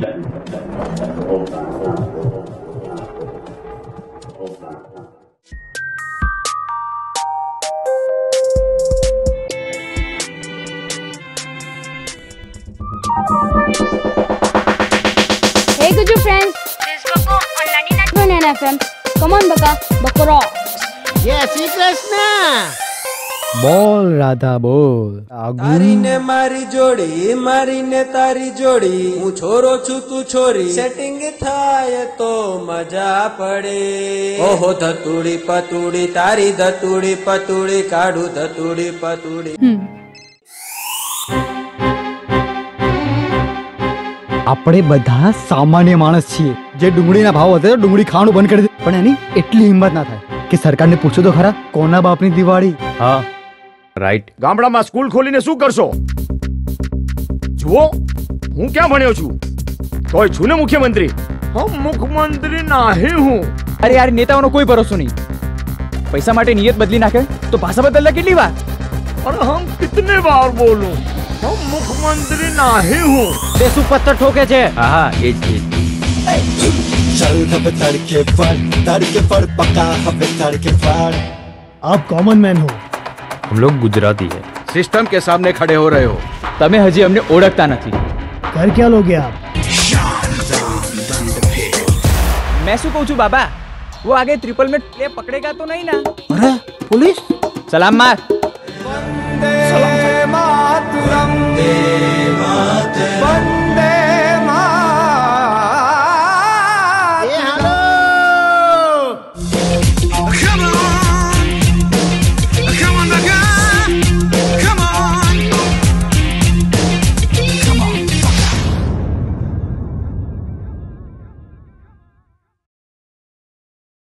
Hey Guju friends, this is Bako on 99.1 FM. Come on Baka, Bako rocks. Yes, it's Krishna. બોલ રાધા બોલ. તારીને મારી જોડી મારીને તારી જોડી. હું છોરો છું તું છોરી. સેટિંગ થાય તો મજા પડે. ઓહો ધતુડી પતુડી તારી ધતુડી પતુડી કાઢું ધતુડી પતુડી. આપણે બધા સામાન્ય માણસ છીએ. જે ડુંગળીના ભાવ વધે તો ડુંગળી ખાવાનું બંધ કરી દે. પણ એની એટલી હિંમત ના થાય કે સરકારને પૂછો તો ખરા કોના બાપની દિવાળી? હા. રાઈટ ગામડામાં સ્કૂલ ખોલીને શું કરશો જુઓ હું ક્યાં ભણ્યો છું તોય છું ને મુખ્યમંત્રી હું મુખ્યમંત્રી નાહી હું અરે યાર નેતાઓનો કોઈ ભરોસો નહીં પૈસા માટે નિયત બદલી નાખે તો ભાષા બદલના કેટલી વાર અરે હમ કિતને વાર બોલું હું મુખ્યમંત્રી નાહી હું તે શું પથ્થર ઠોકે છે હા એ જ ચાલુ હવે તડકે ફળ તડકે ફળ પકા હવે તડકે ફળ આપ કોમન મેન હો हम लोग गुजराती है सिस्टम के सामने खड़े हो रहे हो તમે હજી અમને ઓળખતા નથી કર ક્યાં લોગે આપ मैं શું કહું છું બાબા वो आगे ट्रिपल में प्ले पकड़ेगा तो नहीं ना અરે પોલીસ सलाम मार